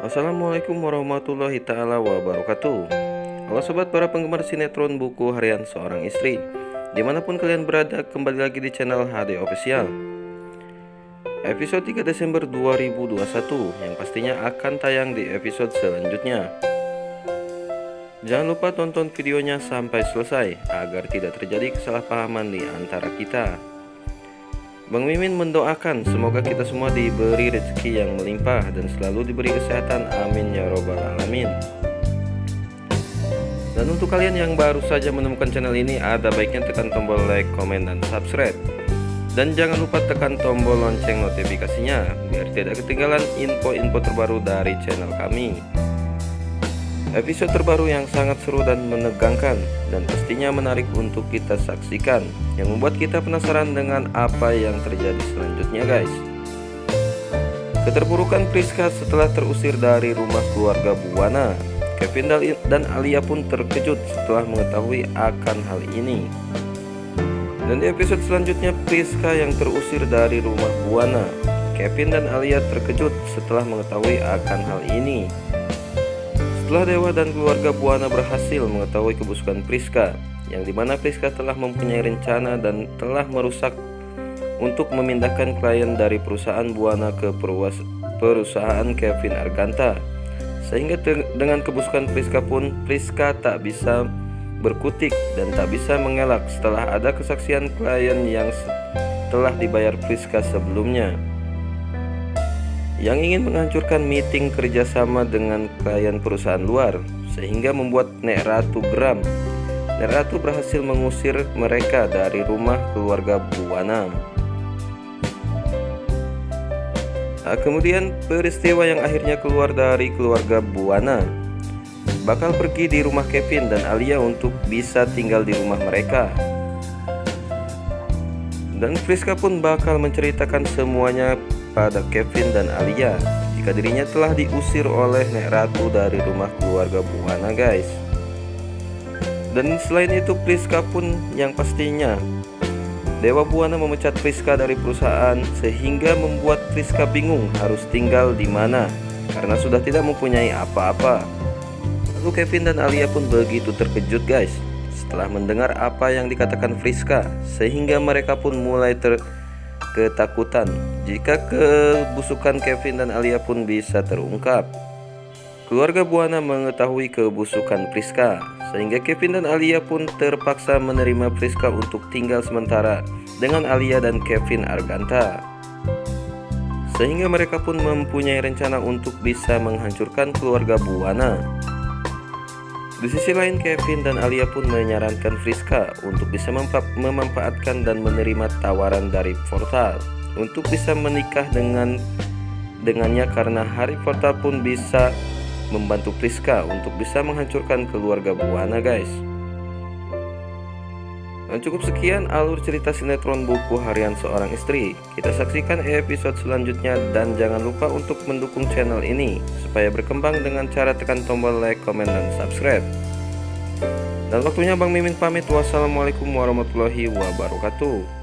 Assalamualaikum warahmatullahi taala wabarakatuh. Halo sobat para penggemar sinetron buku harian seorang istri Di mana pun kalian berada kembali lagi di channel HD Official. Episode 3 Desember 2021 Yang pastinya akan tayang di episode selanjutnya. Jangan lupa tonton videonya sampai selesai Agar tidak terjadi kesalahpahaman di antara kita Bang Mimin mendoakan semoga kita semua diberi rezeki yang melimpah dan selalu diberi kesehatan. Amin ya robbal alamin. Dan untuk kalian yang baru saja menemukan channel ini ada baiknya tekan tombol like, komen, dan subscribe. Dan jangan lupa tekan tombol lonceng notifikasinya biar tidak ketinggalan info-info terbaru dari channel kami Episode terbaru yang sangat seru dan menegangkan dan pastinya menarik untuk kita saksikan yang membuat kita penasaran dengan apa yang terjadi selanjutnya guys. Keterpurukan Priska setelah terusir dari rumah keluarga Buwana. Kevin dan Alia pun terkejut setelah mengetahui akan hal ini. Dan di episode selanjutnya Priska yang terusir dari rumah Buwana. Kevin dan Alia terkejut setelah mengetahui akan hal ini. Setelah Dewa dan keluarga Buana berhasil mengetahui kebusukan Priska, yang di mana Priska telah mempunyai rencana dan telah merusak untuk memindahkan klien dari perusahaan Buana ke perusahaan Kevin Arganta, sehingga dengan kebusukan Priska pun Priska tak bisa berkutik dan tak bisa mengelak setelah ada kesaksian klien yang telah dibayar Priska sebelumnya yang ingin menghancurkan meeting kerjasama dengan klien perusahaan luar sehingga membuat Nek Ratu geram. Nek Ratu berhasil mengusir mereka dari rumah keluarga Buana. Nah, kemudian peristiwa yang akhirnya keluar dari keluarga Buana bakal pergi di rumah Kevin dan Alia untuk bisa tinggal di rumah mereka. Dan Friska pun bakal menceritakan semuanya pada Kevin dan Alia jika dirinya telah diusir oleh Nek Ratu dari rumah keluarga Buana guys. Dan selain itu Priska pun yang pastinya. Dewa Buana memecat Priska dari perusahaan sehingga membuat Priska bingung harus tinggal di mana karena sudah tidak mempunyai apa-apa. Lalu Kevin dan Alia pun begitu terkejut guys setelah mendengar apa yang dikatakan Priska sehingga mereka pun mulai ter ketakutan jika kebusukan Kevin dan Alia pun bisa terungkap. Keluarga Buana mengetahui kebusukan Priska, sehingga Kevin dan Alia pun terpaksa menerima Priska untuk tinggal sementara dengan Alia dan Kevin Arganta. Sehingga mereka pun mempunyai rencana untuk bisa menghancurkan keluarga Buana. Di sisi lain Kevin dan Alia pun menyarankan Friska untuk bisa memanfaatkan dan menerima tawaran dari Portal untuk bisa menikah dengan dengannya karena Hari Portal pun bisa membantu Friska untuk bisa menghancurkan keluarga Buana guys. Dan cukup sekian alur cerita sinetron buku harian seorang istri. Kita saksikan episode selanjutnya dan jangan lupa untuk mendukung channel ini supaya berkembang dengan cara tekan tombol like, komen, dan subscribe. Dan waktunya Bang Mimin pamit. Wassalamualaikum warahmatullahi wabarakatuh.